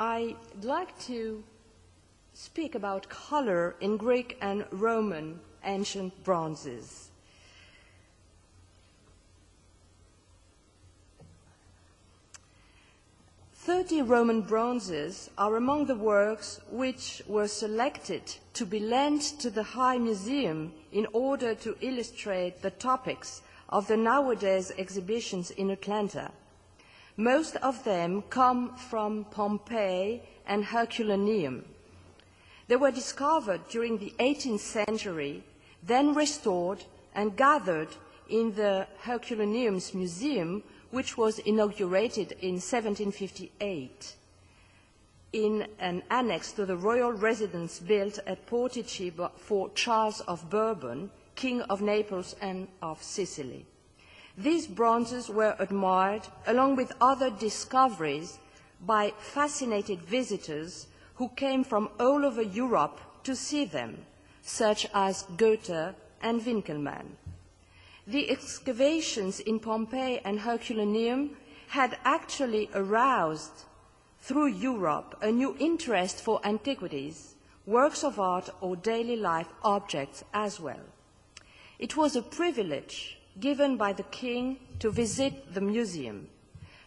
I'd like to speak about color in Greek and Roman ancient bronzes. Thirty Roman bronzes are among the works which were selected to be lent to the High Museum in order to illustrate the topics of the nowadays exhibitions in Atlanta. Most of them come from Pompeii and Herculaneum. They were discovered during the 18th century, then restored and gathered in the Herculaneum's museum, which was inaugurated in 1758 in an annex to the royal residence built at Portici for Charles of Bourbon, King of Naples and of Sicily. These bronzes were admired, along with other discoveries, by fascinated visitors who came from all over Europe to see them, such as Goethe and Winckelmann. The excavations in Pompeii and Herculaneum had actually aroused through Europe a new interest for antiquities, works of art or daily life objects as well. It was a privilege given by the king to visit the museum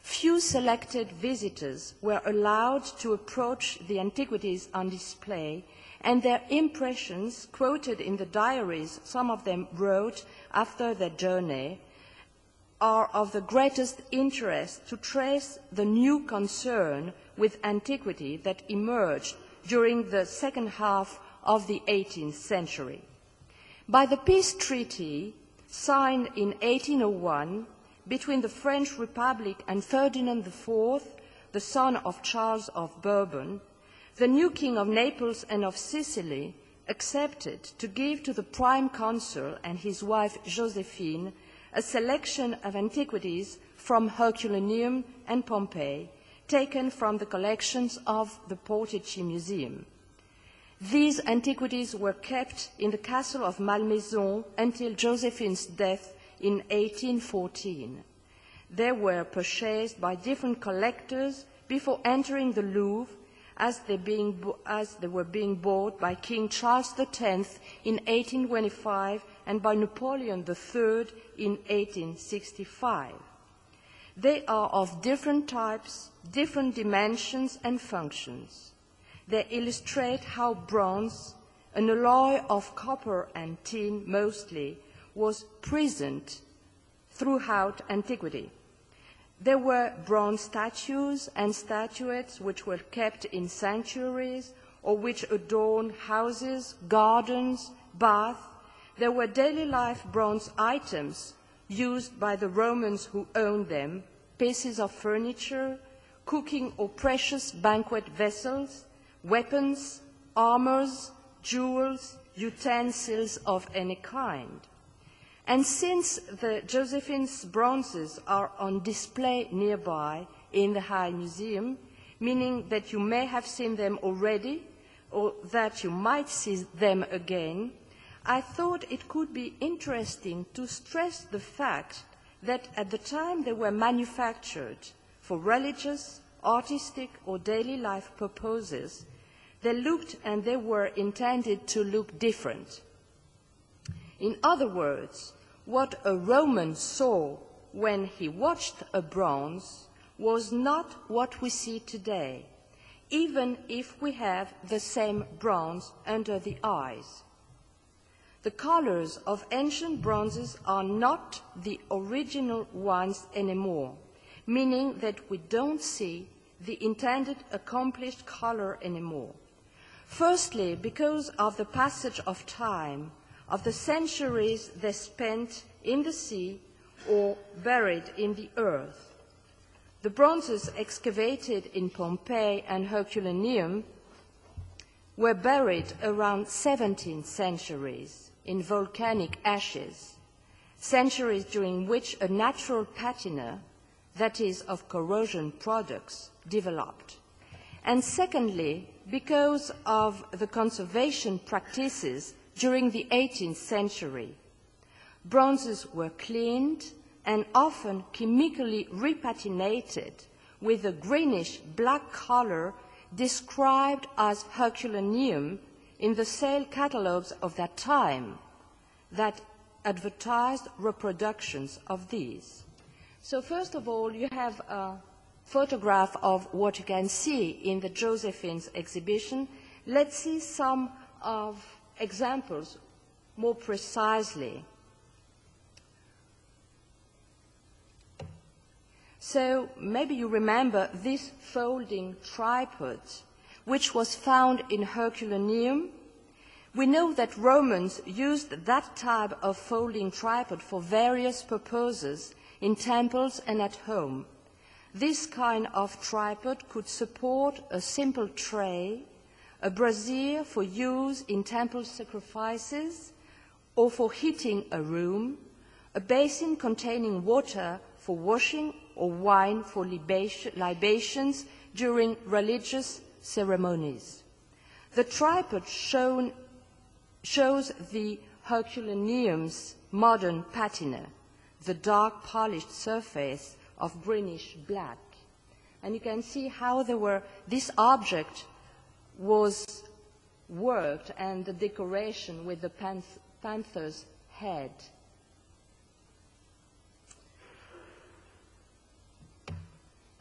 few selected visitors were allowed to approach the antiquities on display, and their impressions, quoted in the diaries some of them wrote after their journey, are of the greatest interest to trace the new concern with antiquity that emerged during the second half of the 18th century. By the peace treaty signed in 1801, between the French Republic and Ferdinand IV, the son of Charles of Bourbon, the new king of Naples and of Sicily accepted to give to the prime consul and his wife Josephine a selection of antiquities from Herculaneum and Pompeii, taken from the collections of the Portici Museum. These antiquities were kept in the castle of Malmaison until Josephine's death in 1814. They were purchased by different collectors before entering the Louvre as they, being, as they were being bought by King Charles X in 1825 and by Napoleon III in 1865. They are of different types, different dimensions and functions. They illustrate how bronze, an alloy of copper and tin mostly, was present throughout antiquity. There were bronze statues and statuettes which were kept in sanctuaries or which adorned houses, gardens, baths. There were daily life bronze items used by the Romans who owned them, pieces of furniture, cooking or precious banquet vessels, weapons, armors, jewels, utensils of any kind. And since the Josephine's bronzes are on display nearby in the High Museum, meaning that you may have seen them already or that you might see them again, I thought it could be interesting to stress the fact that at the time they were manufactured for religious, artistic, or daily life purposes, they looked and they were intended to look different. In other words, what a Roman saw when he watched a bronze was not what we see today, even if we have the same bronze under the eyes. The colors of ancient bronzes are not the original ones anymore, meaning that we don't see the intended accomplished color anymore. Firstly, because of the passage of time, of the centuries they spent in the sea or buried in the earth. The bronzes excavated in Pompeii and Herculaneum were buried around 17 centuries in volcanic ashes, centuries during which a natural patina, that is, of corrosion products, developed. And secondly, because of the conservation practices during the 18th century. Bronzes were cleaned and often chemically repatinated with a greenish black color described as Herculaneum in the sale catalogues of that time that advertised reproductions of these. So first of all, you have a photograph of what you can see in the Josephine's exhibition. Let's see some of examples more precisely. So maybe you remember this folding tripod, which was found in Herculaneum. We know that Romans used that type of folding tripod for various purposes in temples and at home. This kind of tripod could support a simple tray, a brazier for use in temple sacrifices or for heating a room, a basin containing water for washing or wine for libations during religious ceremonies. The tripod shown, shows the Herculaneum's modern patina, the dark polished surface of greenish black. And you can see how were, this object was worked and the decoration with the panth panther's head.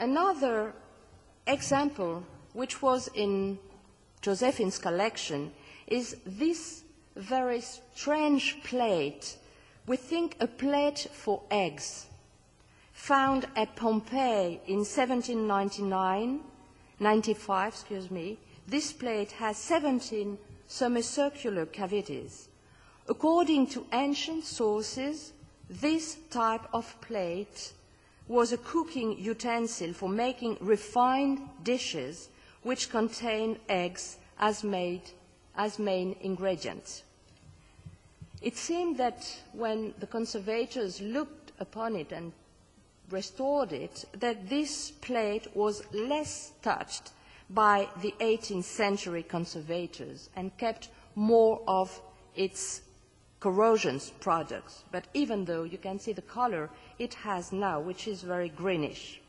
Another example, which was in Josephine's collection, is this very strange plate. We think a plate for eggs, found at Pompeii in 1799, 95, excuse me. This plate has 17 semicircular cavities. According to ancient sources, this type of plate was a cooking utensil for making refined dishes which contained eggs as, made, as main ingredients. It seemed that when the conservators looked upon it and restored it, that this plate was less touched by the 18th century conservators and kept more of its corrosion products. But even though you can see the color it has now, which is very greenish.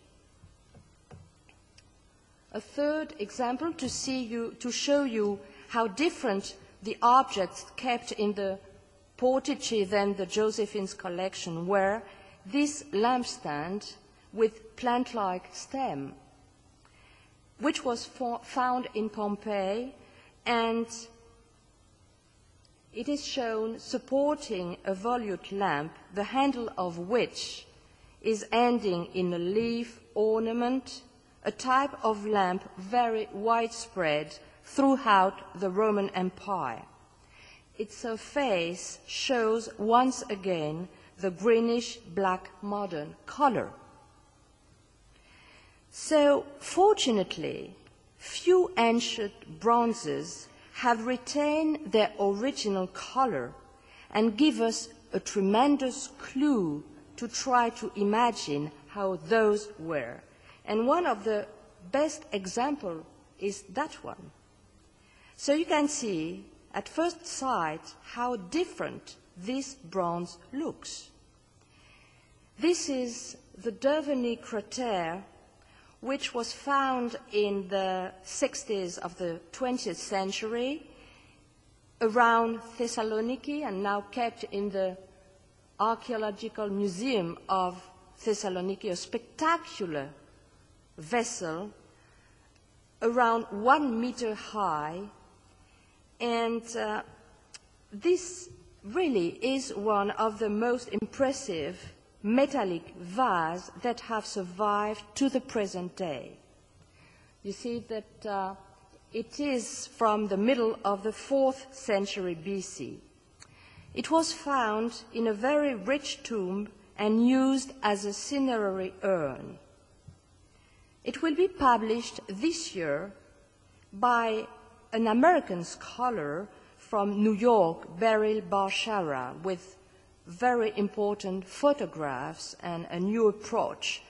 A third example to, see you, to show you how different the objects kept in the Portici than the Josephine's collection were this lampstand with plant-like stem, which was found in Pompeii and it is shown supporting a volute lamp, the handle of which is ending in a leaf ornament, a type of lamp very widespread throughout the Roman Empire. Its surface shows once again the greenish black modern color. So, fortunately, few ancient bronzes have retained their original color and give us a tremendous clue to try to imagine how those were. And one of the best examples is that one. So you can see at first sight how different this bronze looks. This is the Derveni crater which was found in the 60s of the 20th century around Thessaloniki and now kept in the Archaeological Museum of Thessaloniki, a spectacular vessel around one meter high. And uh, this really is one of the most impressive metallic vase that have survived to the present day. You see that uh, it is from the middle of the fourth century BC. It was found in a very rich tomb and used as a cinerary urn. It will be published this year by an American scholar from New York, Beryl Barr-Sharrar, with very important photographs and a new approach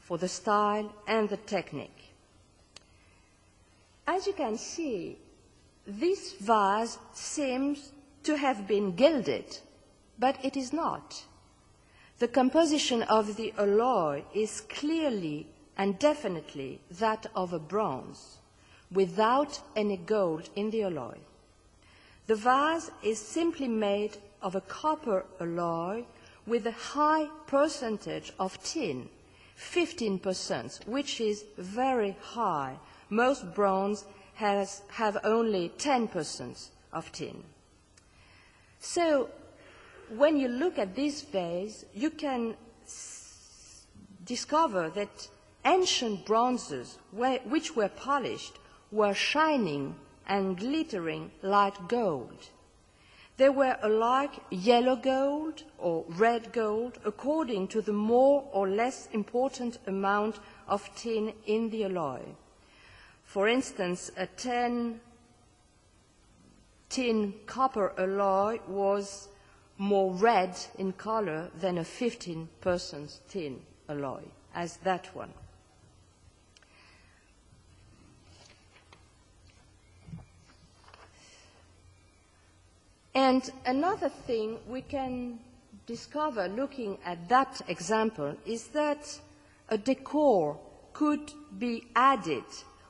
for the style and the technique. As you can see, this vase seems to have been gilded, but it is not. The composition of the alloy is clearly and definitely that of a bronze, without any gold in the alloy. The vase is simply made of a copper alloy with a high percentage of tin, 15%, which is very high. Most bronze has, have only 10% of tin. So when you look at this vase, you can discover that ancient bronzes, which were polished, were shining and glittering like gold. They were alike yellow gold or red gold according to the more or less important amount of tin in the alloy. For instance, a 10 tin copper alloy was more red in color than a 15% tin alloy, as that one. And another thing we can discover looking at that example is that a decor could be added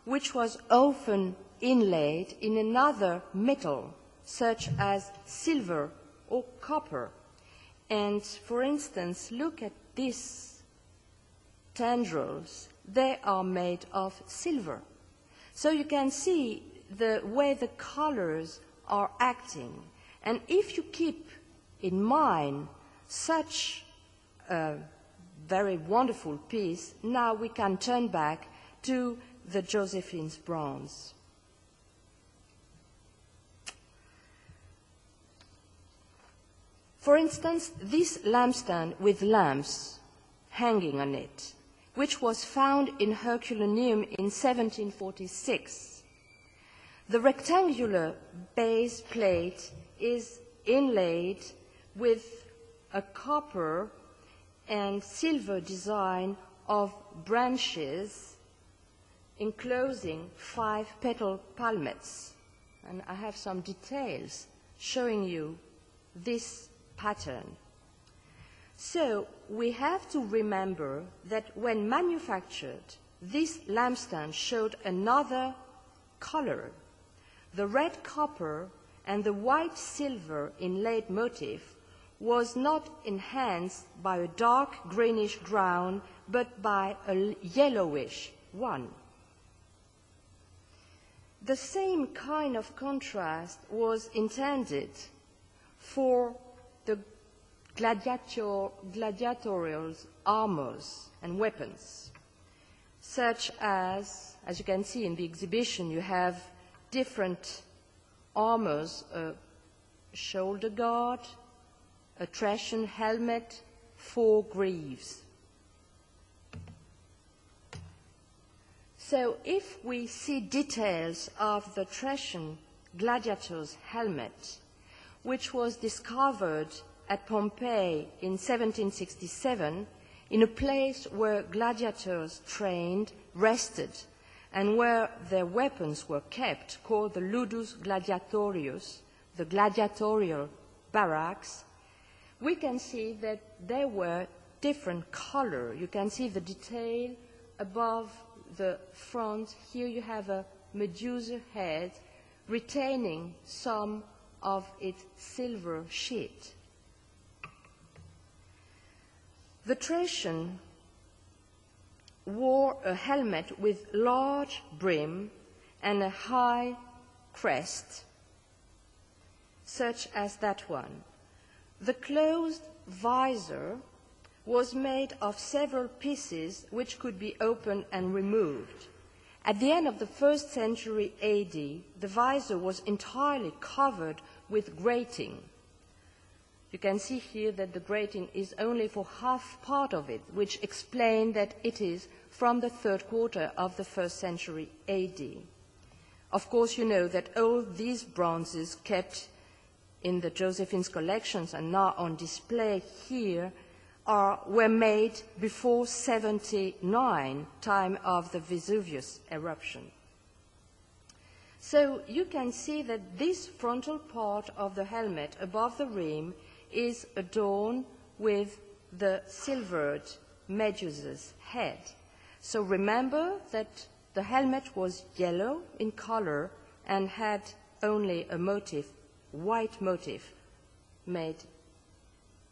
which was often inlaid in another metal such as silver or copper. And for instance, look at these tendrils. They are made of silver. So you can see the way the colors are acting. And if you keep in mind such a very wonderful piece, now we can turn back to the Josephine's bronze. For instance, this lampstand with lamps hanging on it, which was found in Herculaneum in 1746. The rectangular base plate is inlaid with a copper and silver design of branches enclosing five petal palmettes. And I have some details showing you this pattern. So we have to remember that when manufactured, this lampstand showed another color. The red copper and the white silver inlaid motif was not enhanced by a dark greenish ground, but by a yellowish one. The same kind of contrast was intended for the gladiator, armors and weapons, such as, as you can see in the exhibition, you have different armors, a shoulder guard, a Thracian helmet, four greaves. So if we see details of the Thracian gladiator's helmet, which was discovered at Pompeii in 1767 in a place where gladiators trained, rested, and where their weapons were kept, called the Ludus Gladiatorius, the gladiatorial barracks, we can see that they were different color. You can see the detail above the front. Here you have a Medusa head retaining some of its silver sheet. The Thracian wore a helmet with large brim and a high crest, such as that one. The closed visor was made of several pieces which could be opened and removed. At the end of the first century AD, the visor was entirely covered with grating. You can see here that the grating is only for half part of it, which explains that it is from the third quarter of the first century AD. Of course, you know that all these bronzes kept in the Josephine's collections and now on display here are, were made before 79, time of the Vesuvius eruption. So you can see that this frontal part of the helmet above the rim is adorned with the silvered Medusa's head. So remember that the helmet was yellow in color and had only a motif, white motif, made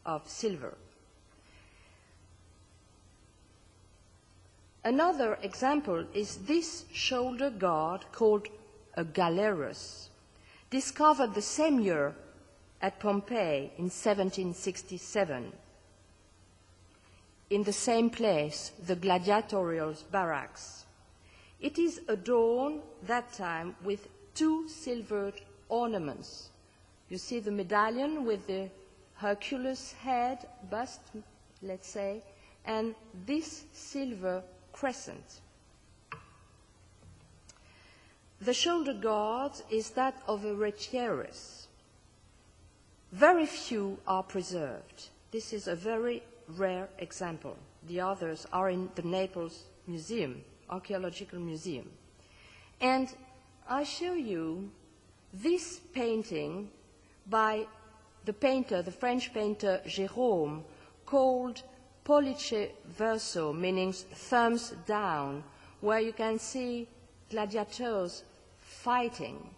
of silver. Another example is this shoulder guard called a galerus, discovered the same year at Pompeii in 1767. In the same place, the gladiatorial barracks. It is adorned that time with two silvered ornaments. You see the medallion with the Hercules head, bust, let's say, and this silver crescent. The shoulder guard is that of a retiarius. Very few are preserved. This is a very rare example. The others are in the Naples Museum, Archaeological Museum. And I show you this painting by the painter, the French painter Gérôme, called pollice verso, meaning thumbs down, where you can see gladiators fighting.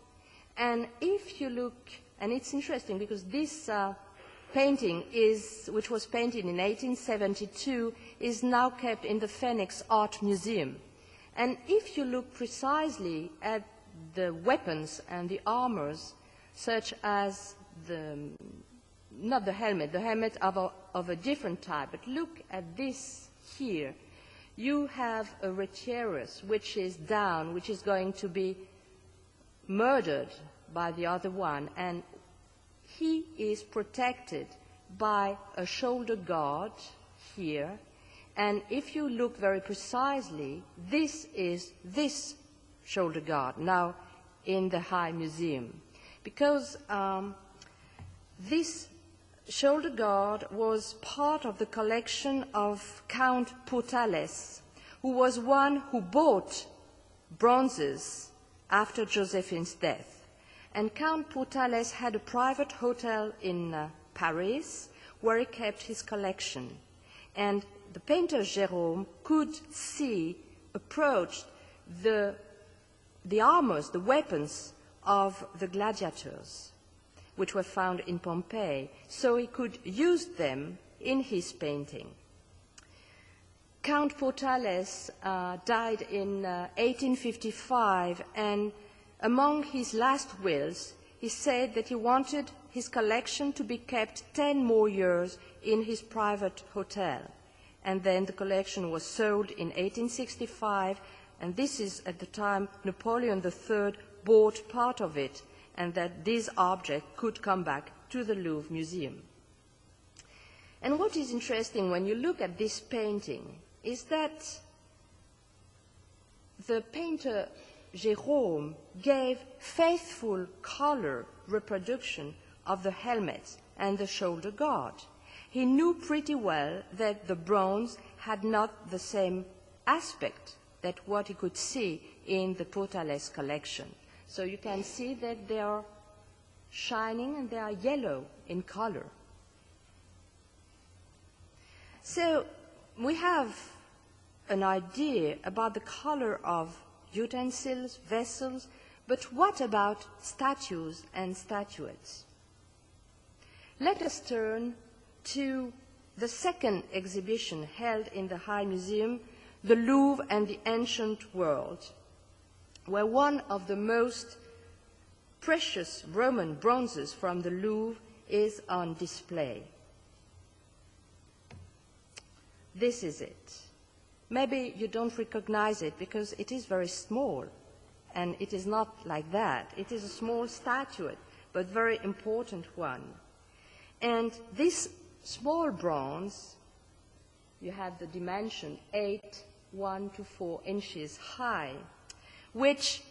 And if you look, and it's interesting because this uh, painting is, which was painted in 1872, is now kept in the Phoenix Art Museum. And if you look precisely at the weapons and the armors, such as the, not the helmet, the helmet of a, of a different type, but look at this here. You have a retiarius, which is down, which is going to be murdered by the other one, and he is protected by a shoulder guard here. And if you look very precisely, this is this shoulder guard now in the High Museum. Because um, this shoulder guard was part of the collection of Count Pourtalès, who was one who bought bronzes after Josephine's death. And Count Pourtalès had a private hotel in uh, Paris where he kept his collection. And the painter Gérôme could see, approach the, the armors, the weapons of the gladiators, which were found in Pompeii, so he could use them in his painting. Count Pourtalès uh, died in uh, 1855, and among his last wills, he said that he wanted his collection to be kept 10 more years in his private hotel. And then the collection was sold in 1865, and this is at the time Napoleon III bought part of it, and that this object could come back to the Louvre Museum. And what is interesting when you look at this painting is that the painter Gérôme gave faithful color reproduction of the helmet and the shoulder guard. He knew pretty well that the bronze had not the same aspect that what he could see in the Pourtalès collection. So you can see that they are shining and they are yellow in color. So we have an idea about the color of utensils, vessels, but what about statues and statuettes? Let us turn to the second exhibition held in the High Museum, The Louvre and the Ancient World, where one of the most precious Roman bronzes from the Louvre is on display. This is it. Maybe you don't recognize it because it is very small, and it is not like that. It is a small statuette, but very important one. And this small bronze, you have the dimension 8, 1 to 4 inches high, which,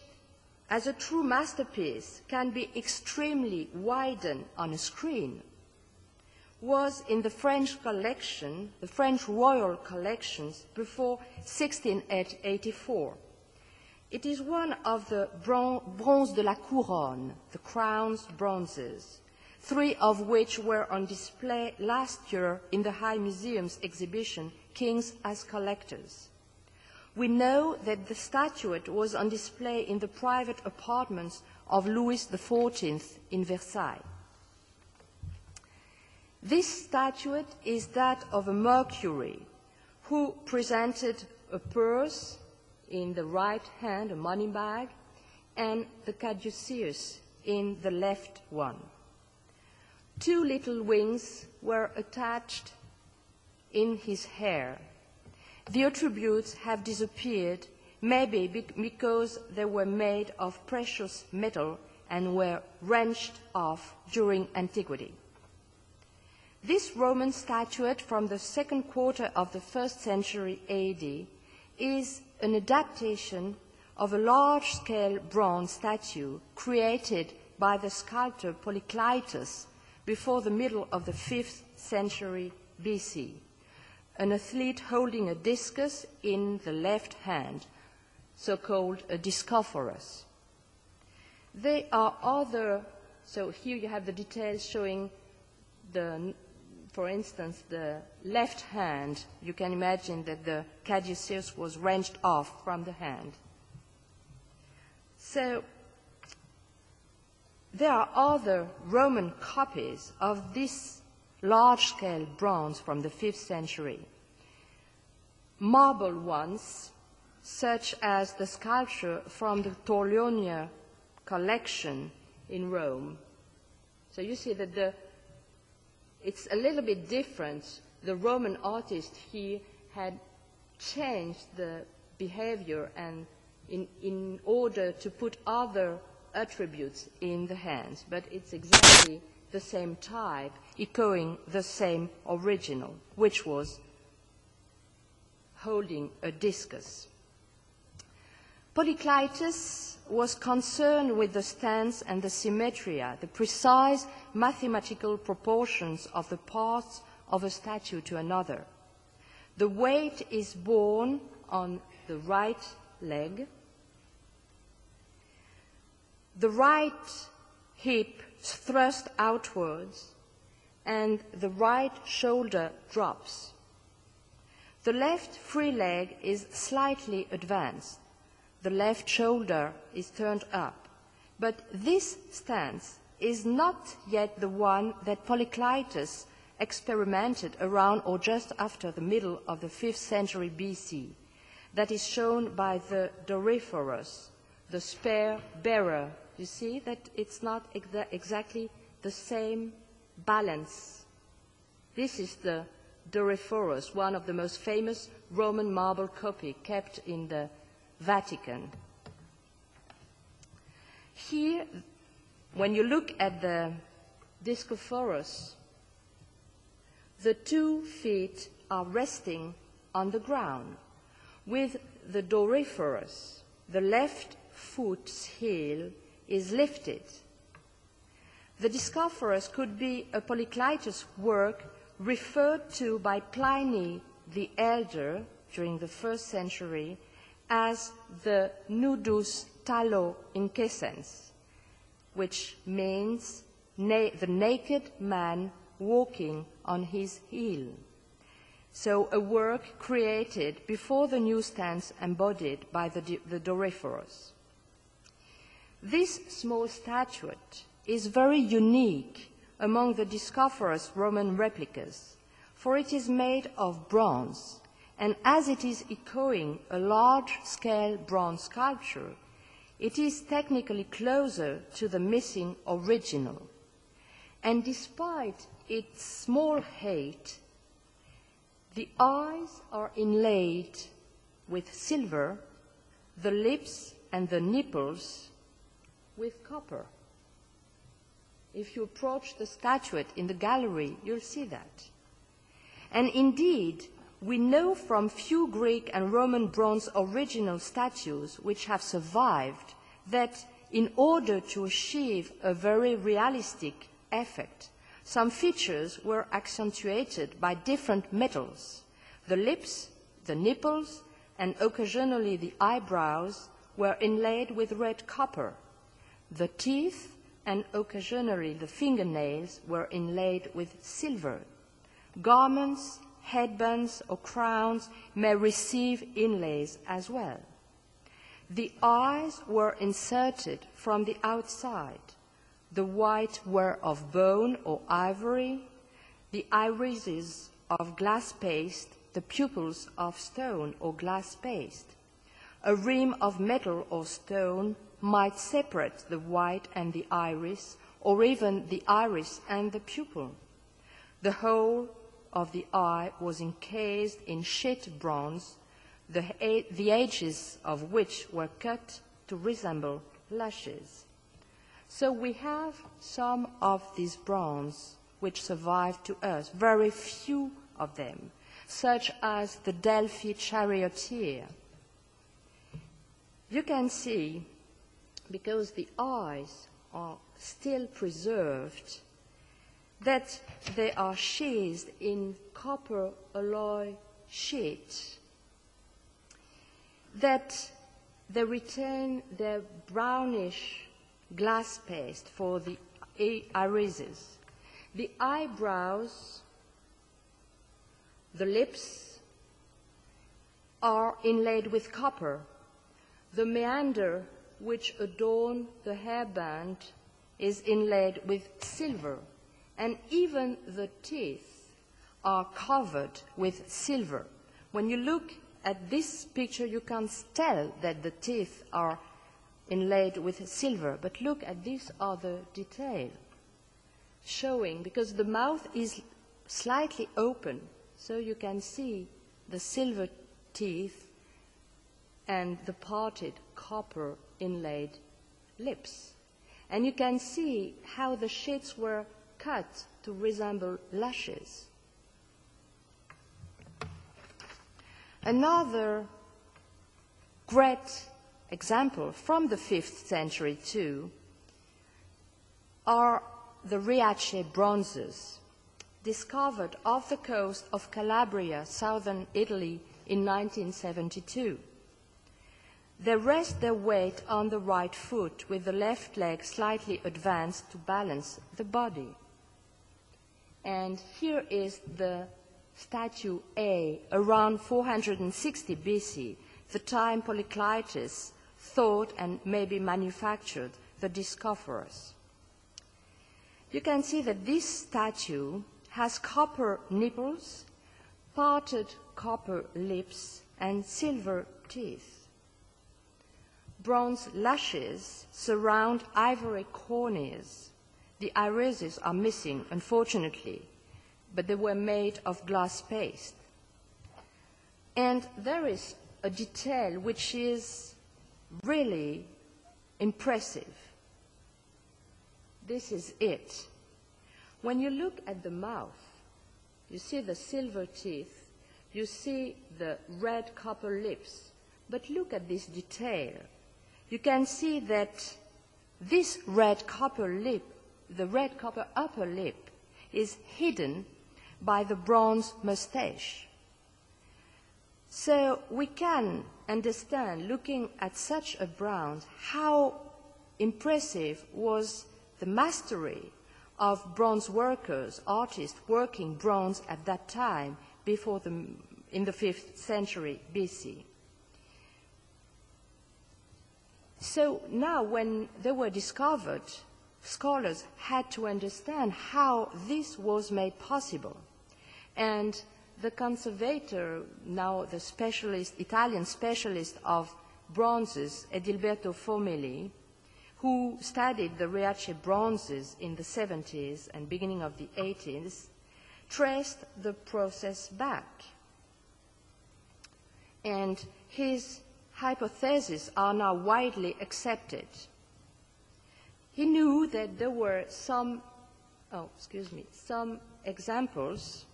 as a true masterpiece, can be extremely widened on a screen was in the French collection, the French royal collections, before 1684. It is one of the bronze de la couronne, the crown's bronzes, three of which were on display last year in the High Museum's exhibition, Kings as Collectors. we know that the statuette was on display in the private apartments of Louis XIV in Versailles. This statuette is that of a Mercury who presented a purse in the right hand, a money bag, and the caduceus in the left one. Two little wings were attached in his hair. The attributes have disappeared, maybe because they were made of precious metal and were wrenched off during antiquity. This Roman statuette from the second quarter of the first century AD is an adaptation of a large-scale bronze statue created by the sculptor Polykleitos before the middle of the 5th century BC. An athlete holding a discus in the left hand, so called a discophorus. There are other, so here you have the details showing the, for instance, the left hand. You can imagine that the caduceus was wrenched off from the hand. So there are other Roman copies of this large-scale bronze from the 5th century. Marble ones, such as the sculpture from the Torlonia collection in Rome. So you see that the, it's a little bit different. The Roman artist here had changed the behavior and in, in order to put other attributes in the hands, but it's exactly the same type, echoing the same original, which was holding a discus. Polykleitos was concerned with the stance and the symmetria, the precise mathematical proportions of the parts of a statue to another. The weight is borne on the right leg, the right hip thrust outwards and the right shoulder drops. The left free leg is slightly advanced. The left shoulder is turned up. But this stance is not yet the one that Polykleitos experimented around or just after the middle of the 5th century BC. That is shown by the Doryphorus, the spear bearer you see that it's not exa exactly the same balance. This is the Doryphorus, one of the most famous Roman marble copy kept in the Vatican. Here, when you look at the Discophorus, the two feet are resting on the ground. With the Doryphorus, the left foot's heel is lifted. The Discophorus could be a Polyclitus work referred to by Pliny the Elder during the first century as the nudus talo incessans, which means na the naked man walking on his heel. So a work created before the new stance embodied by the, the. This small statuette is very unique among the Discophorus Roman replicas, for it is made of bronze, and as it is echoing a large-scale bronze sculpture, it is technically closer to the missing original. And despite its small height, the eyes are inlaid with silver, the lips and the nipples with copper. If you approach the statuette in the gallery, you'll see that. And indeed, we know from few Greek and Roman bronze original statues which have survived that in order to achieve a very realistic effect, some features were accentuated by different metals. The lips, the nipples, and occasionally the eyebrows were inlaid with red copper the teeth and occasionally the fingernails were inlaid with silver. Garments, headbands, or crowns may receive inlays as well. The eyes were inserted from the outside. The white were of bone or ivory, the irises of glass paste, the pupils of stone or glass paste. A rim of metal or stone might separate the white and the iris, or even the iris and the pupil. The whole of the eye was encased in sheet bronze, the, the edges of which were cut to resemble lashes. So we have some of these bronze which survive to us, very few of them, such as the Delphi charioteer. You can see, because the eyes are still preserved, that they are sheathed in copper alloy sheet, that they retain their brownish glass paste for the irises. The eyebrows, the lips, are inlaid with copper. The meander which adorn the hairband is inlaid with silver and even the teeth are covered with silver. When you look at this picture, you can't tell that the teeth are inlaid with silver, but look at this other detail showing, because the mouth is slightly open, so you can see the silver teeth and the parted copper inlaid lips. And you can see how the sheets were cut to resemble lashes. Another great example from the 5th century too are the Riace bronzes discovered off the coast of Calabria, southern Italy in 1972. They rest their weight on the right foot with the left leg slightly advanced to balance the body. And here is the statue A, around 460 BC, the time Polyclitus thought and maybe manufactured the Discophorus. You can see that this statue has copper nipples, parted copper lips, and silver teeth. Bronze lashes surround ivory corneas the irises are missing, unfortunately, but they were made of glass paste. And there is a detail which is really impressive. This is it. When you look at the mouth, you see the silver teeth, you see the red copper lips, but look at this detail. You can see that this red copper lip the red copper upper lip is hidden by the bronze mustache. So we can understand, looking at such a bronze, how impressive was the mastery of bronze workers, artists working bronze at that time, before the, in the 5th century BC. So now, when they were discovered, scholars had to understand how this was made possible. And the conservator, now the specialist, Italian specialist of bronzes, Edilberto Formigli, who studied the Riace bronzes in the 70s and beginning of the 80s, traced the process back. And his hypotheses are now widely accepted. He knew that there were some, oh, excuse me, some examples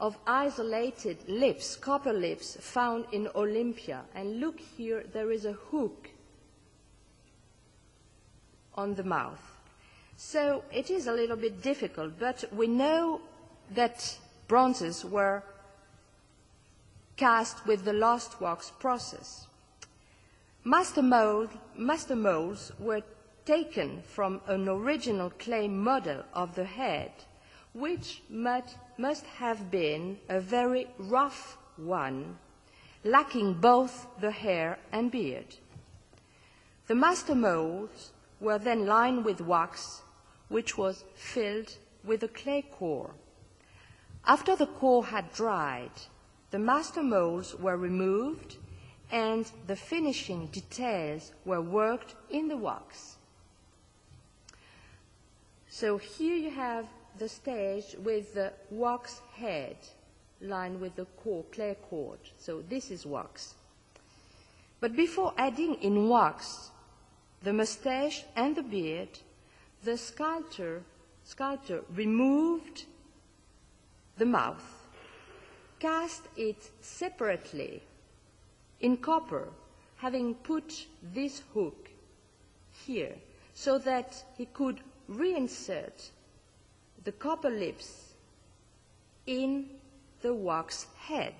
of isolated lips, copper lips, found in Olympia. And look here, there is a hook on the mouth. So it is a little bit difficult, but we know that bronzes were cast with the lost wax process. Master, mold, master molds were taken from an original clay model of the head, which must have been a very rough one, lacking both the hair and beard. The master molds were then lined with wax, which was filled with a clay core. After the core had dried, the master molds were removed and the finishing details were worked in the wax. So here you have the stage with the wax head lined with the core, clay cord. So this is wax. But before adding in wax the mustache and the beard, the sculptor, sculptor removed the mouth, cast it separately in copper, having put this hook here, so that he could reinsert the copper lips in the wax head.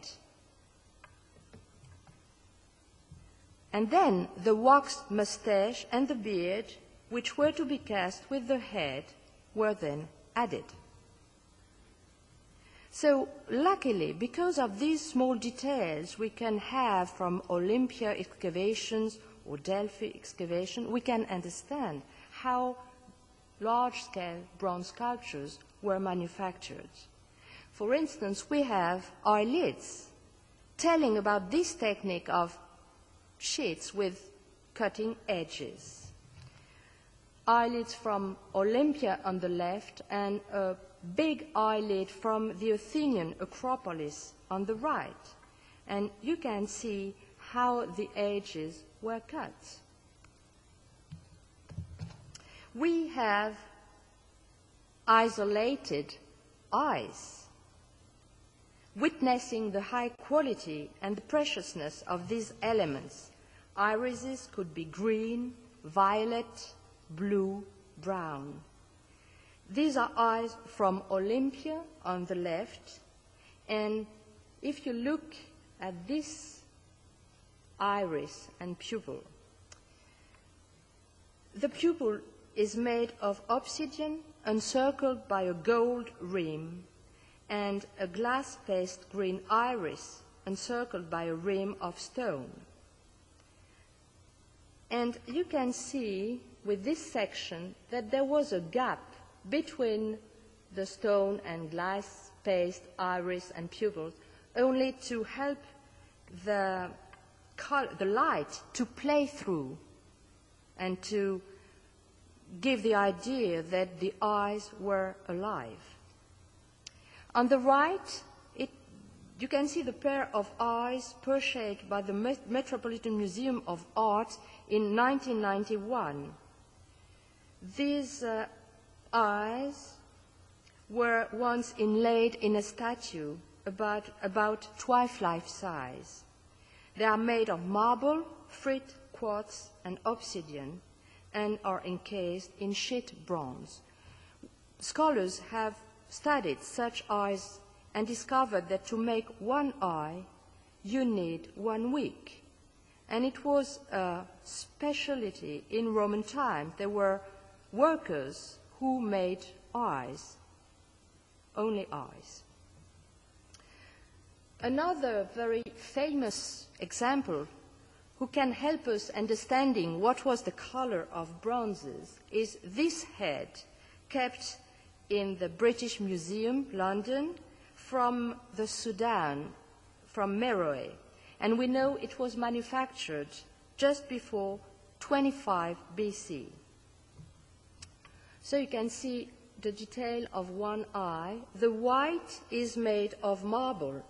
And then the waxed mustache and the beard, which were to be cast with the head, were then added. So, luckily, because of these small details we can have from Olympia excavations or Delphi excavation, we can understand how large-scale bronze sculptures were manufactured. For instance, we have eyelids telling about this technique of sheets with cutting edges. Eyelids from Olympia on the left and a big eyelid from the Athenian Acropolis on the right, and you can see how the edges were cut. We have isolated eyes, witnessing the high quality and the preciousness of these elements. Irises could be green, violet, blue, brown. These are eyes from Olympia on the left, and if you look at this iris and pupil, the pupil is made of obsidian encircled by a gold rim and a glass-faced green iris encircled by a rim of stone. And you can see with this section that there was a gap between the stone and glass-faced iris, and pupils, only to help the, the light to play through and to give the idea that the eyes were alive. On the right, it, you can see the pair of eyes purchased by the Metropolitan Museum of Art in 1991. These uh, eyes were once inlaid in a statue about, about twice life size. They are made of marble, frit, quartz, and obsidian, and are encased in sheet bronze. Scholars have studied such eyes and discovered that to make one eye, you need one week. And it was a specialty in Roman times. There were workers who made eyes, only eyes. Another very famous example who can help us understanding what was the color of bronzes is this head kept in the British Museum, London, from the Sudan, from Meroe. And we know it was manufactured just before 25 BC. So you can see the detail of one eye. The white is made of marble.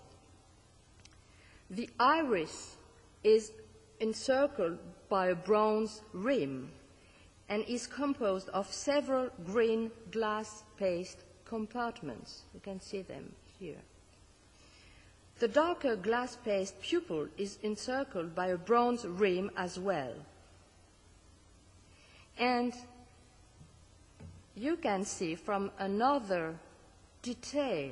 The iris is encircled by a bronze rim and is composed of several green glass paste compartments. You can see them here. The darker glass paste pupil is encircled by a bronze rim as well. And you can see from another detail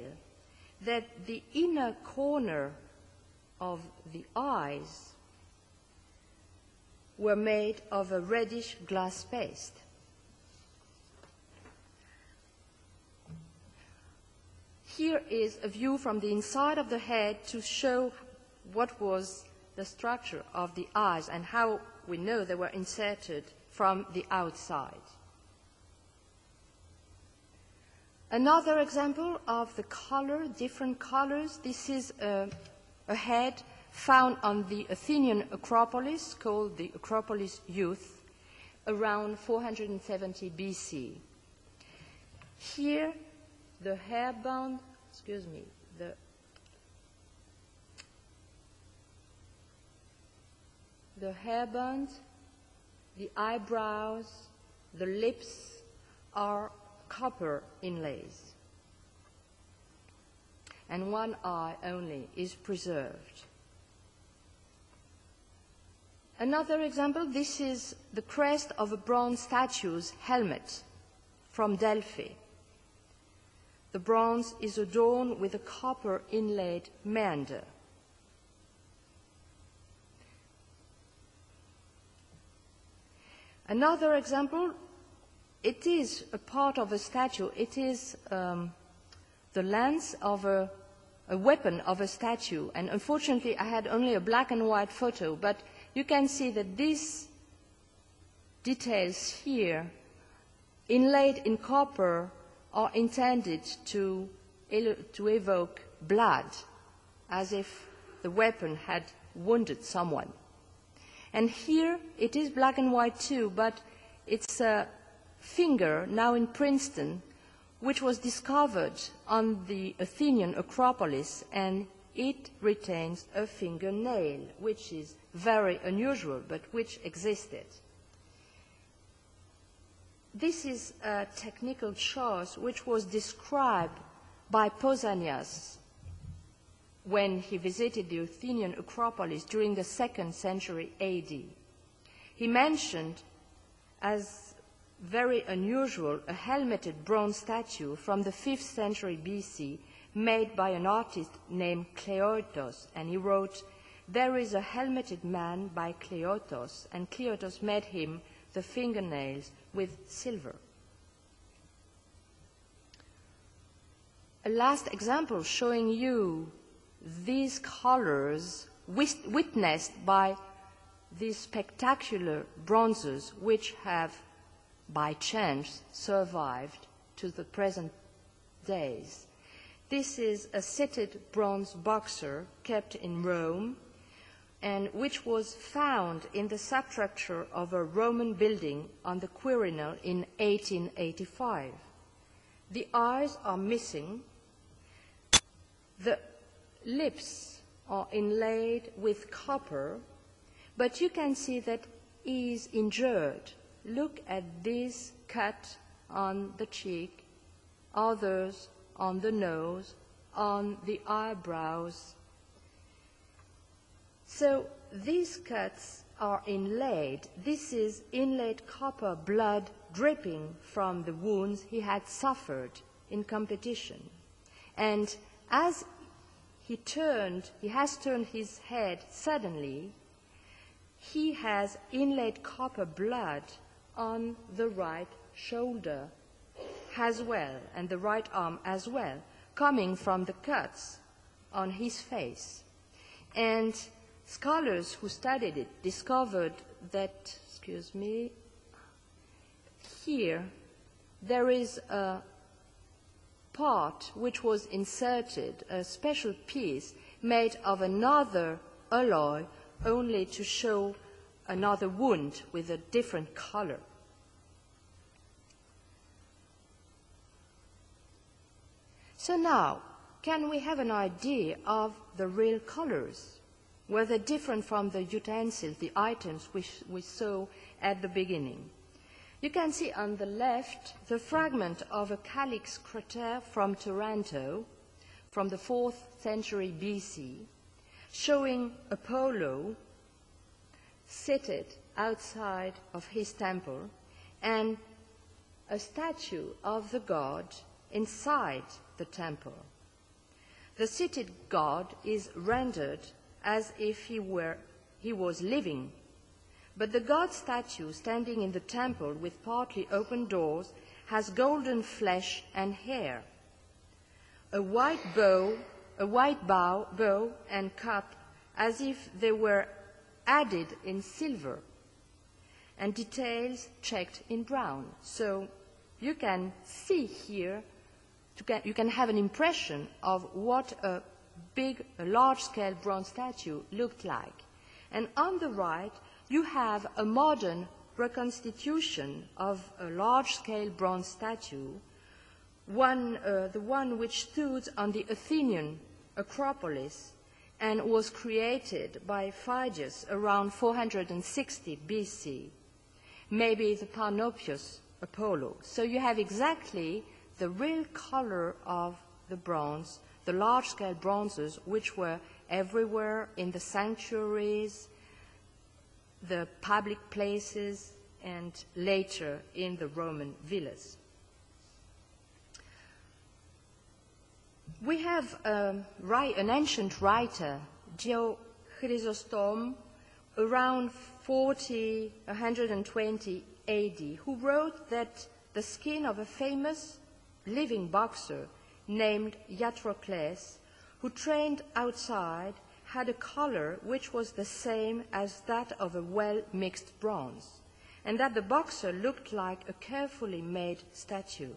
that the inner corner of the eyes were made of a reddish glass paste. Here is a view from the inside of the head to show what was the structure of the eyes and how we know they were inserted from the outside. Another example of the color, different colors, this is a, a head found on the Athenian Acropolis called the Acropolis Youth around 470 BC. Here, the hairband, excuse me, the the the eyebrows, the lips are copper inlays. And one eye only is preserved. Another example, this is the crest of a bronze statue's helmet from Delphi. The bronze is adorned with a copper inlaid meander. Another example, it is a part of a statue. It is um, the lens of a, a weapon of a statue. And unfortunately, I had only a black and white photo, but you can see that these details here, inlaid in copper, are intended to, to evoke blood, as if the weapon had wounded someone. And here it is black and white too, but it's a finger now in Princeton, which was discovered on the Athenian Acropolis, and it retains a fingernail, which is very unusual, but which existed. This is a technical choice which was described by Pausanias when he visited the Athenian Acropolis during the second century AD. He mentioned as very unusual a helmeted bronze statue from the 5th century BC made by an artist named Kleotos, and he wrote, There is a helmeted man by Kleotos, and Kleotos made him the fingernails with silver. A last example showing you these colors witnessed by these spectacular bronzes which have by chance survived to the present days. This is a seated bronze boxer kept in Rome and which was found in the substructure of a Roman building on the Quirinal in 1885. The eyes are missing. The lips are inlaid with copper, but you can see that he is injured. Look at this cut on the cheek, others on the nose, on the eyebrows, so these cuts are inlaid. This is inlaid copper blood dripping from the wounds he had suffered in competition. And as he turned, he has turned his head suddenly, he has inlaid copper blood on the right shoulder as well, and the right arm as well, coming from the cuts on his face. And Scholars who studied it discovered that, excuse me, here there is a part which was inserted, a special piece made of another alloy only to show another wound with a different color. So now, can we have an idea of the real colors? were they different from the utensils, the items which we saw at the beginning? You can see on the left the fragment of a calyx crater from Taranto from the 4th century BC, showing Apollo seated outside of his temple and a statue of the god inside the temple. The seated god is rendered as if he, were, he was living. But the god statue standing in the temple with partly open doors has golden flesh and hair. a white bow, a white bow, bow and cup as if they were added in silver and details checked in brown. So you can see here, you can have an impression of what a big, a large-scale bronze statue looked like. And on the right, you have a modern reconstitution of a large-scale bronze statue, one, uh, the one which stood on the Athenian Acropolis and was created by Phidias around 460 BC maybe the Parnopius Apollo. So you have exactly the real color of the bronze, the large-scale bronzes, which were everywhere in the sanctuaries, the public places, and later in the Roman villas. We have um, an ancient writer, Dio Chrysostom, around 40, 120 AD, who wrote that the skin of a famous living boxer named Iatrocles, who trained outside, had a color which was the same as that of a well mixed bronze, and that the boxer looked like a carefully made statue.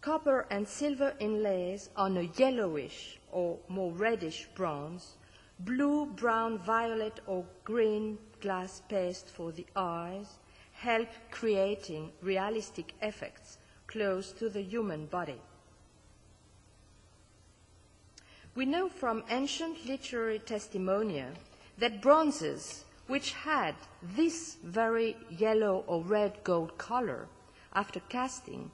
Copper and silver inlays on a yellowish or more reddish bronze Blue, brown, violet, or green glass paste for the eyes help creating realistic effects close to the human body. We know from ancient literary testimony that bronzes which had this very yellow or red gold color after casting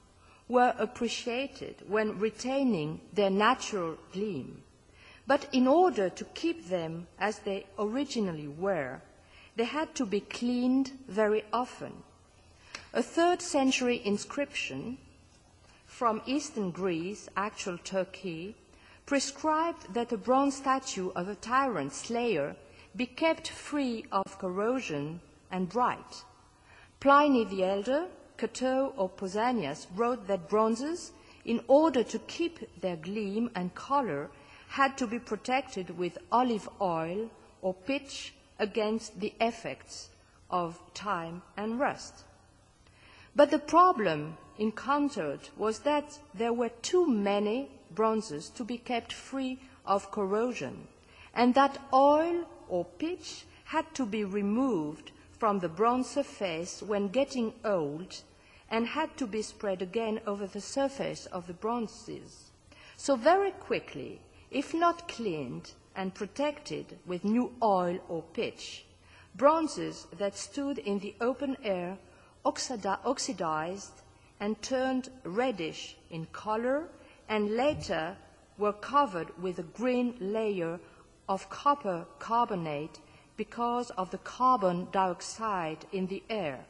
were appreciated when retaining their natural gleam. But in order to keep them as they originally were, they had to be cleaned very often. A third century inscription from eastern Greece, actual Turkey, prescribed that a bronze statue of a tyrant slayer be kept free of corrosion and bright. Pliny the Elder, Cato, or Pausanias wrote that bronzes, in order to keep their gleam and color, had to be protected with olive oil or pitch against the effects of time and rust. But the problem encountered was that there were too many bronzes to be kept free of corrosion, and that oil or pitch had to be removed from the bronze surface when getting old and had to be spread again over the surface of the bronzes. So very quickly, if not cleaned and protected with new oil or pitch, bronzes that stood in the open air oxidized and turned reddish in color and later were covered with a green layer of copper carbonate because of the carbon dioxide in the air.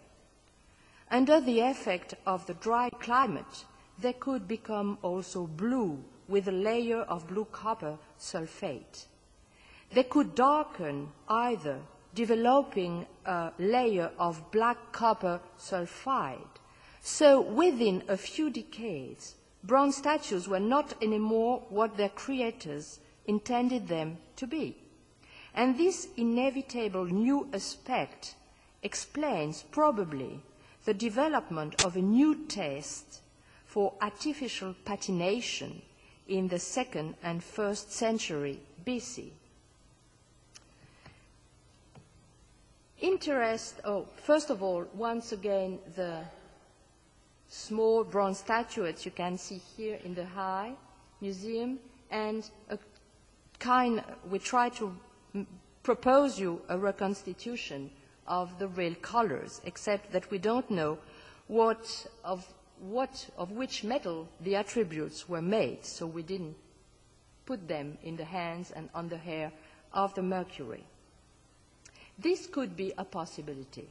Under the effect of the dry climate, they could become also blue with a layer of blue copper sulfate. They could darken either developing a layer of black copper sulfide. So within a few decades, bronze statues were not anymore what their creators intended them to be. And this inevitable new aspect explains probably the development of a new taste for artificial patination in the second and first century BC. Interest, oh, first of all, once again, the small bronze statuettes you can see here in the High Museum, and a kind, we try to propose you a reconstitution of the real colors, except that we don't know what of what, of which metal the attributes were made, so we didn't put them in the hands and on the hair of the Mercury. This could be a possibility.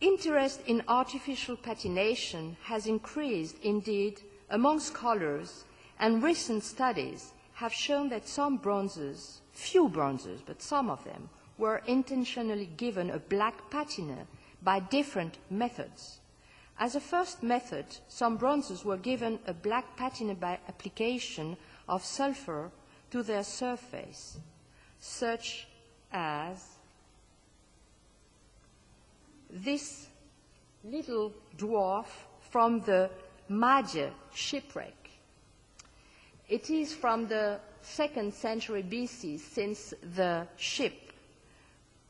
Interest in artificial patination has increased indeed among scholars, and recent studies have shown that some bronzes, few bronzes, but some of them, were intentionally given a black patina by different methods. As a first method, some bronzes were given a black patina by application of sulfur to their surface, such as this little dwarf from the Mahdia shipwreck. It is from the second century BC since the ship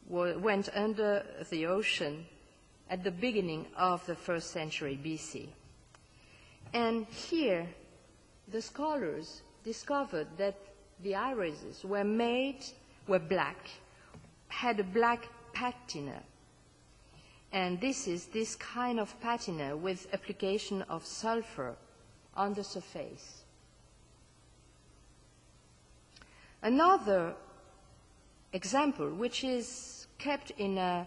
went under the ocean at the beginning of the first century BC. And here, the scholars discovered that the irises were made, were black, had a black patina. And this is this kind of patina with application of sulfur on the surface. Another example, which is kept in, a,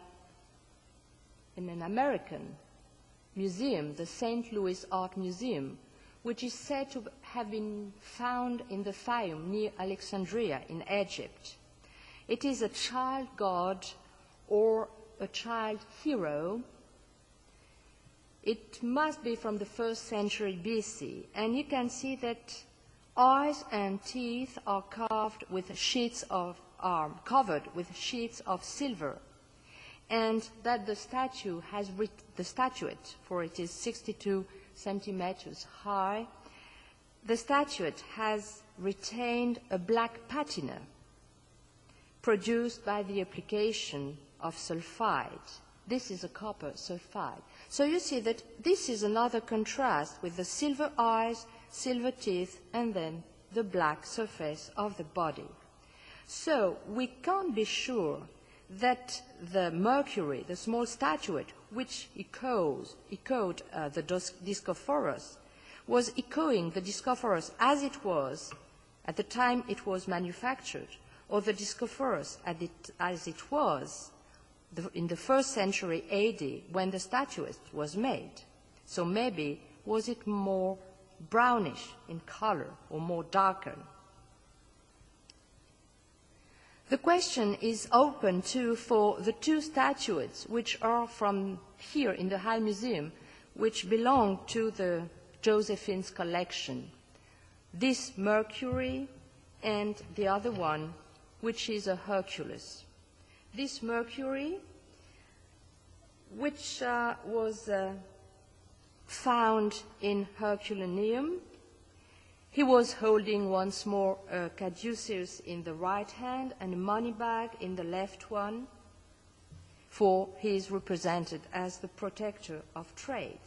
in an American museum, the St. Louis Art Museum, which is said to have been found in the Fayum near Alexandria in Egypt. It is a child god or a child hero. It must be from the first century BC, and you can see that eyes and teeth are carved with sheets of arm, covered with sheets of silver, and that the statue has the statuette, for it is 62 centimeters high, the statuette has retained a black patina produced by the application of sulfide. This is a copper sulfide. So you see that this is another contrast with the silver eyes, silver teeth, and then the black surface of the body. So we can't be sure that the mercury, the small statuette, which echoes, echoed uh, the Discophorus, was echoing the Discophorus as it was at the time it was manufactured, or the Discophorus as it was the, in the first century AD when the statuette was made. So maybe was it more brownish in color or more darker? The question is open too for the two statuettes which are from here in the High Museum, which belong to the Josephine's collection. This Mercury and the other one, which is a Hercules. This Mercury, which uh, was uh, found in Herculaneum, he was holding once more a caduceus in the right hand and a money bag in the left one, for he is represented as the protector of trade.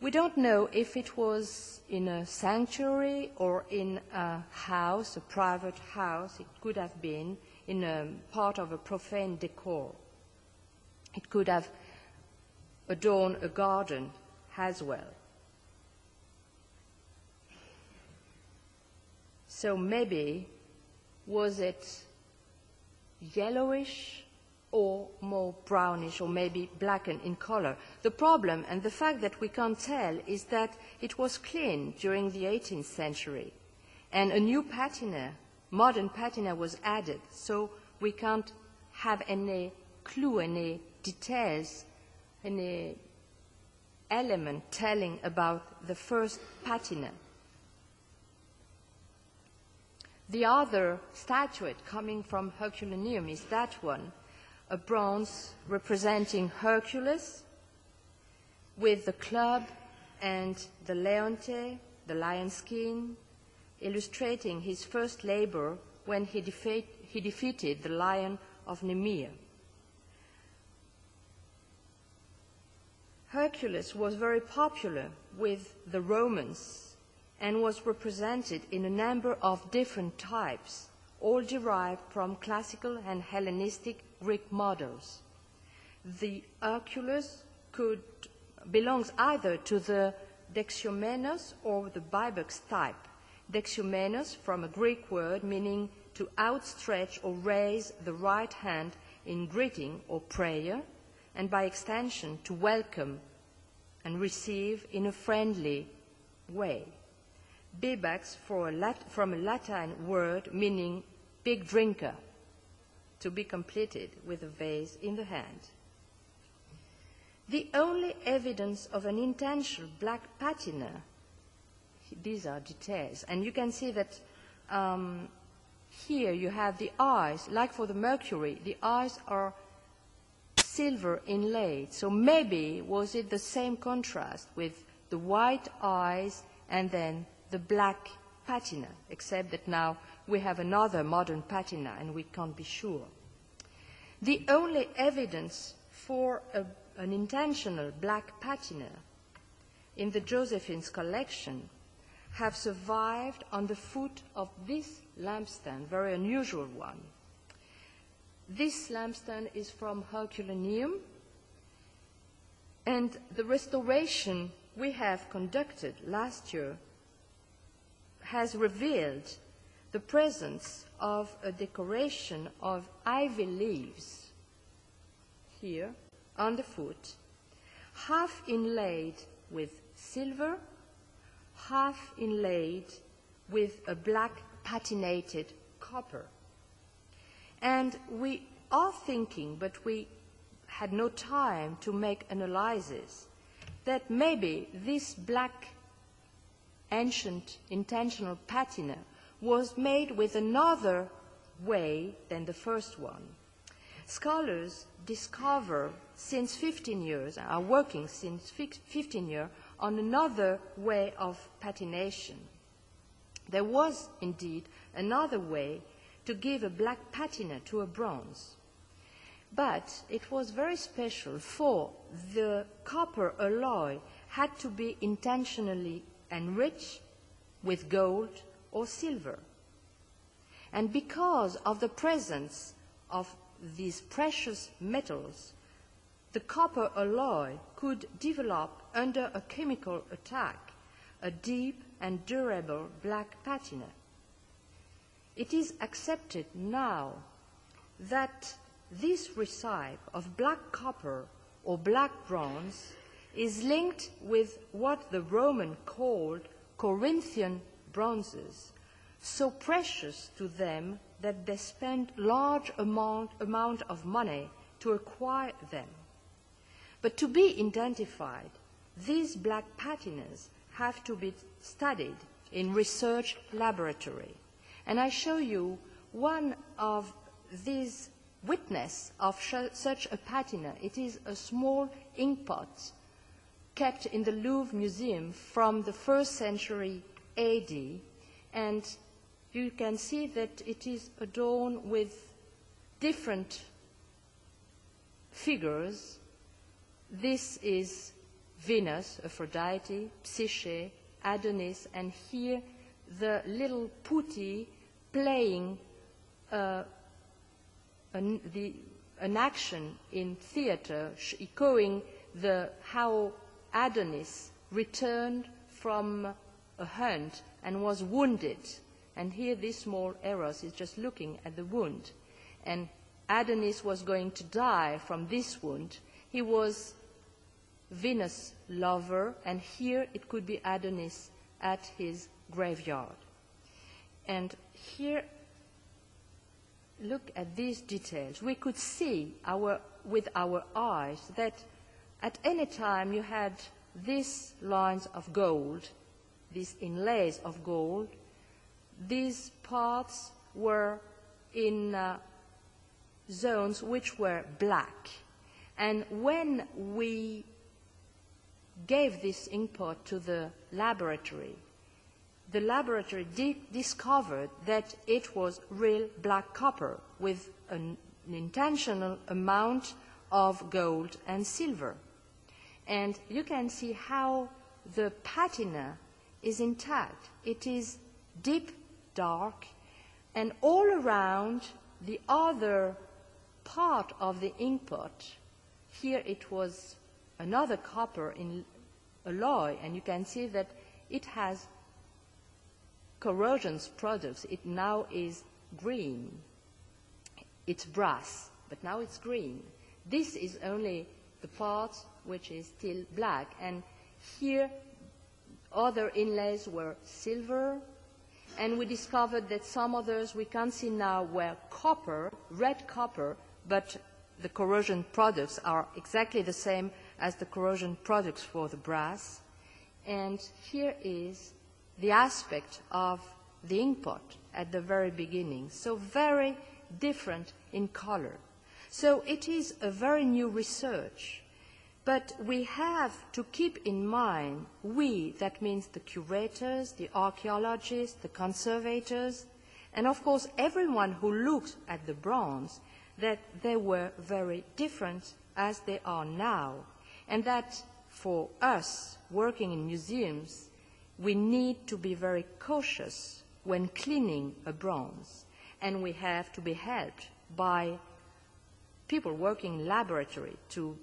We don't know if it was in a sanctuary or in a house, a private house. It could have been in a part of a profane decor. It could have adorned a garden as well. So maybe was it yellowish or more brownish or maybe blackened in color. The problem and the fact that we can't tell is that it was clean during the 18th century and a new patina, modern patina was added so we can't have any clue, any details, any element telling about the first patina. The other statuette coming from Herculaneum is that one, a bronze representing Hercules with the club and the leonte, the lion skin, illustrating his first labor when he, he defeated the lion of Nemea. Hercules was very popular with the Romans and was represented in a number of different types, all derived from classical and Hellenistic Greek models. The Hercules could, belongs either to the Dexiomenos or the Bibax type. Dexiomenos from a Greek word meaning to outstretch or raise the right hand in greeting or prayer, and by extension to welcome and receive in a friendly way. Bibax a from a Latin word meaning big drinker, to be completed with a vase in the hand. The only evidence of an intentional black patina, these are details, and you can see that um, here you have the eyes, like for the mercury, the eyes are silver inlaid. So maybe was it the same contrast with the white eyes and then the black patina, except that now we have another modern patina and we can't be sure. The only evidence for a, an intentional black patina in the Josephine's collection have survived on the foot of this lampstand, very unusual one. This lampstand is from Herculaneum, and the restoration we have conducted last year has revealed the presence of a decoration of ivy leaves here on the foot, half inlaid with silver, half inlaid with a black patinated copper. And we are thinking, but we had no time to make analysis, that maybe this black ancient intentional patina was made with another way than the first one. Scholars discover since 15 years, are working since 15 years, on another way of patination. There was indeed another way to give a black patina to a bronze. But it was very special, for the copper alloy had to be intentionally enriched with gold or silver. And because of the presence of these precious metals, the copper alloy could develop under a chemical attack a deep and durable black patina. It is accepted now that this recipe of black copper or black bronze is linked with what the Roman called Corinthian bronzes, so precious to them that they spent large amount, amount of money to acquire them. But to be identified, these black patinas have to be studied in research laboratory. And I show you one of these witness of such a patina. It is a small inkpot kept in the Louvre Museum from the first century AD, and you can see that it is adorned with different figures. This is Venus, Aphrodite, Psyche, Adonis, and here the little putti playing uh, an, the, an action in theater echoing the, how Adonis returned from a hunt and was wounded. And here this small Eros is just looking at the wound. And Adonis was going to die from this wound. He was Venus' lover, and here it could be Adonis at his graveyard. And here, look at these details. We could see our, with our eyes that at any time you had these lines of gold, these inlays of gold. These parts were in uh, zones which were black. And when we gave this inkpot to the laboratory, the laboratory discovered that it was real black copper with an, an intentional amount of gold and silver. And you can see how the patina is intact. It is deep dark, and all around the other part of the inkpot, here it was another copper in alloy, and you can see that it has corrosion products, it now is green. It's brass, but now it's green. This is only the part which is still black. And here, other inlays were silver, and we discovered that some others we can't see now were copper, red copper, but the corrosion products are exactly the same as the corrosion products for the brass. And here is the aspect of the inkpot at the very beginning. So very different in color. So it is a very new research. But we have to keep in mind, we, that means the curators, the archaeologists, the conservators, and of course everyone who looks at the bronze, that they were very different as they are now. And that for us working in museums, we need to be very cautious when cleaning a bronze. And we have to be helped by people working in laboratory to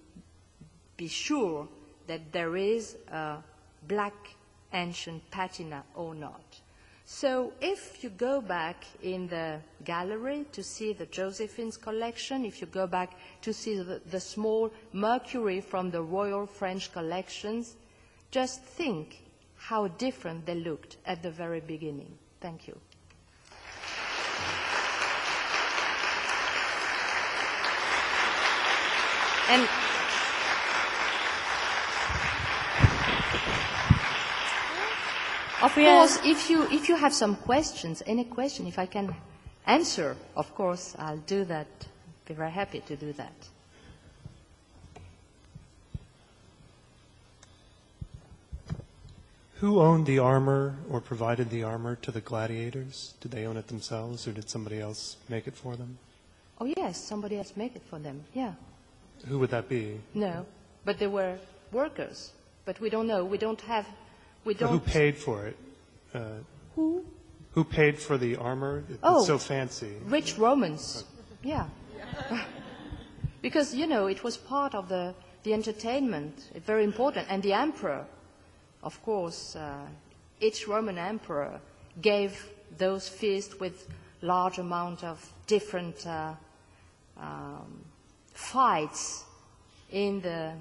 be sure that there is a black ancient patina or not. So if you go back in the gallery to see the Josephine's collection, if you go back to see the, the small mercury from the Royal French collections, just think how different they looked at the very beginning. Thank you. And Of course, if you, if you have some questions, any question, if I can answer, of course, I'll do that. Be very happy to do that. Who owned the armor or provided the armor to the gladiators? Did they own it themselves or did somebody else make it for them? Oh, yes, somebody else made it for them, yeah. Who would that be? No, but they were workers. But we don't know. We don't have we don't. Who paid for it? Uh, who? Who paid for the armor? It's oh, so fancy. Rich Romans. Yeah. because you know it was part of the the entertainment, very important, and the emperor, of course, uh, each Roman emperor gave those feasts with large amount of different uh, um, fights in the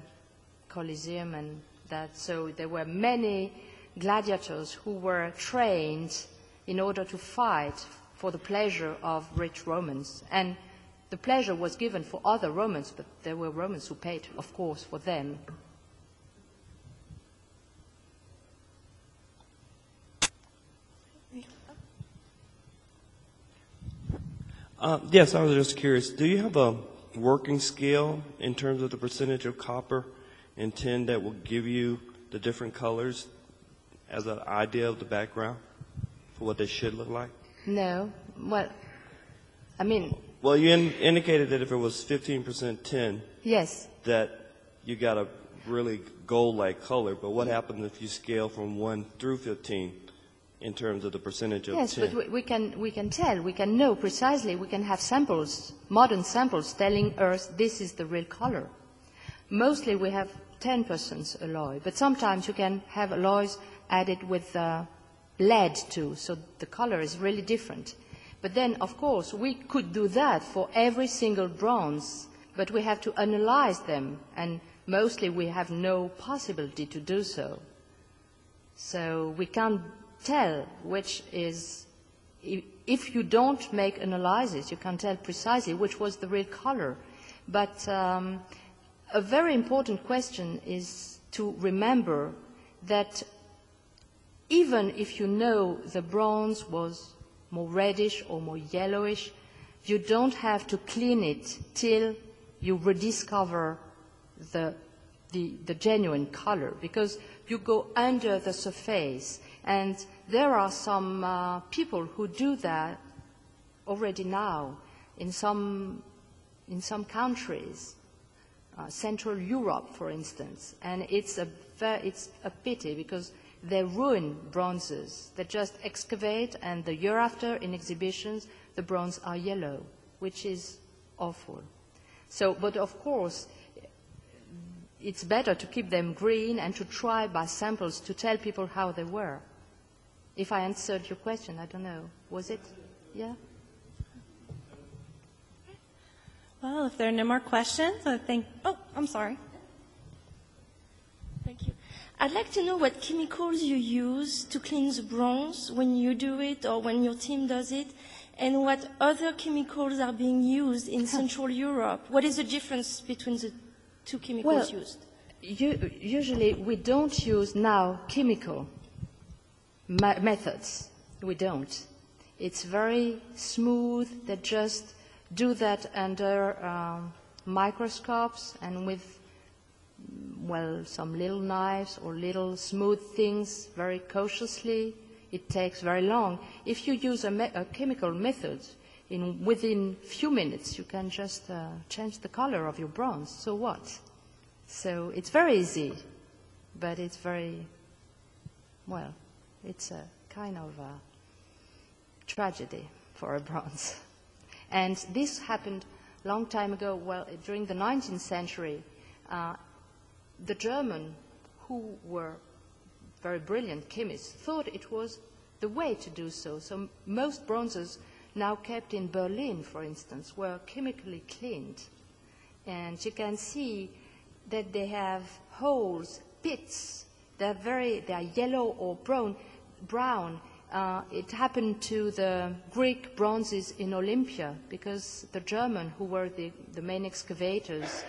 Colosseum and that so there were many gladiators who were trained in order to fight for the pleasure of rich Romans. And the pleasure was given for other Romans, but there were Romans who paid, of course, for them. Uh, yes, I was just curious. Do you have a working scale in terms of the percentage of copper and tin that will give you the different colors as an idea of the background for what they should look like? No. Well, I mean. Well, you in, indicated that if it was 15% tin. Yes. That you got a really gold-like color. But what happens if you scale from 1 through 15 in terms of the percentage of yes, tin? Yes, but we, we, can, we can tell. We can know precisely. We can have samples, modern samples, telling us this is the real color. Mostly we have 10% alloy, but sometimes you can have alloys added with uh, lead too, so the color is really different. But then, of course, we could do that for every single bronze, but we have to analyze them, and mostly we have no possibility to do so. So we can't tell which is, if you don't make analysis, you can't tell precisely which was the real color. But um, a very important question is to remember that even if you know the bronze was more reddish or more yellowish, you don't have to clean it till you rediscover the, the, the genuine color because you go under the surface. And there are some uh, people who do that already now in some, in some countries. Uh, Central Europe, for instance, and it's a, it's a pity because they ruin bronzes. They just excavate, and the year after, in exhibitions, the bronze are yellow, which is awful. So, but of course, it's better to keep them green and to try by samples to tell people how they were. If I answered your question, I don't know. Was it? Yeah? Well, if there are no more questions, I think. Oh, I'm sorry. You. I'd like to know what chemicals you use to clean the bronze when you do it or when your team does it, and what other chemicals are being used in Central Europe. What is the difference between the two chemicals well, used? u- usually we don't use now chemical methods. We don't. It's very smooth. They just do that under um, microscopes and with, well, some little knives or little smooth things very cautiously. It takes very long. If you use a, me- a chemical method, in within few minutes you can just uh, change the color of your bronze. So what? So it's very easy, but it's very, well, it's a kind of a tragedy for a bronze. And this happened long time ago, well, during the 19th century. Uh, the German, who were very brilliant chemists, thought it was the way to do so. So most bronzes now kept in Berlin, for instance, were chemically cleaned. And you can see that they have holes, pits. They're very, they are yellow or brown. brown. Uh, it happened to the Greek bronzes in Olympia because the German, who were the, the main excavators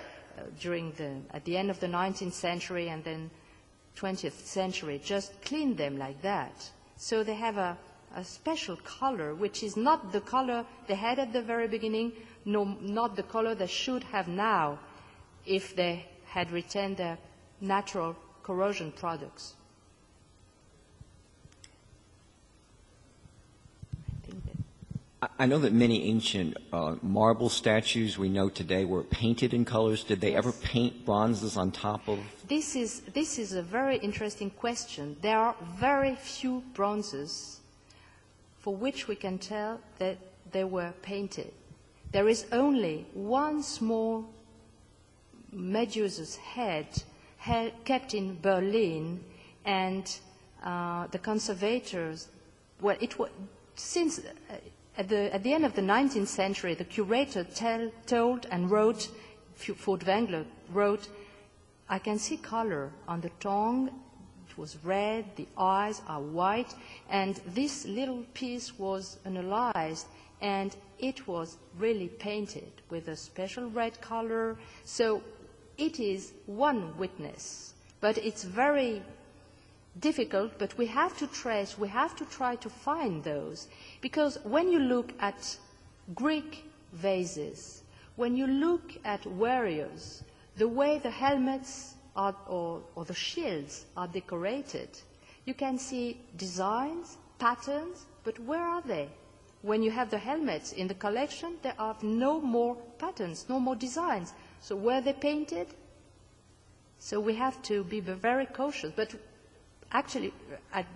during the, at the end of the 19th century and then 20th century, just cleaned them like that. So they have a, a special color, which is not the color they had at the very beginning, no, not the color they should have now if they had retained their natural corrosion products. I think that I- know that many ancient uh, marble statues we know today were painted in colors. Did they ever paint bronzes on top of? This is, this is a very interesting question. There are very few bronzes for which we can tell that they were painted. There is only one small Medusa's head he- kept in Berlin, and uh, the conservators, well, it was, since uh, at the, at the end of the 19th century, the curator tell, told and wrote, Furtwängler wrote, I can see color on the tongue. It was red, the eyes are white, and this little piece was analyzed, and it was really painted with a special red color. So it is one witness, but it's very difficult, but we have to trace, we have to try to find those. Because when you look at Greek vases, when you look at warriors, the way the helmets are, or, or the shields are decorated, you can see designs, patterns, but where are they? When you have the helmets in the collection, there are no more patterns, no more designs. So were they painted? So we have to be very cautious. But actually, at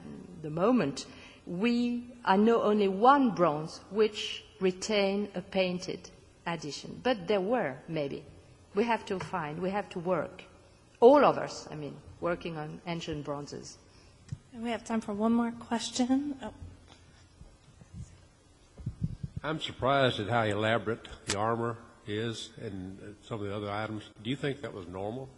the moment, we I know only one bronze which retain a painted addition. But there were, maybe. We have to find, we have to work. All of us, I mean, working on ancient bronzes. And we have time for one more question. Oh, I'm surprised at how elaborate the armor is and uh, some of the other items. Do you think that was normal?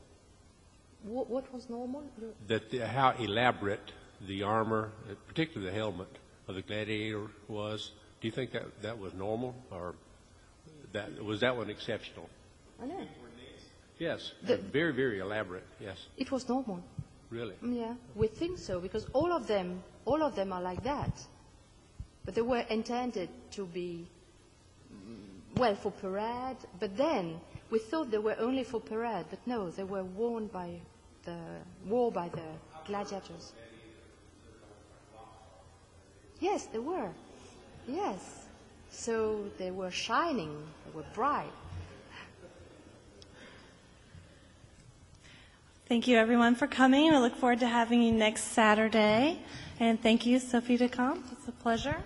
What, what was normal? That the, how elaborate the armor, particularly the helmet of the gladiator, was? Do you think that that was normal, or that was that one exceptional? I know. Yes, The- very, very elaborate. Yes, It was normal. really. Yeah, we think so because all of them, all of them are like that. But they were intended to be, mm, well, for parade. But then we thought they were only for parade, but no, they were worn by the wore by the gladiators. Yes, they were. Yes, so they were shining. They were bright. Thank you, everyone, for coming. I look forward to having you next Saturday. And thank you, Sophie Descamps. It's a pleasure.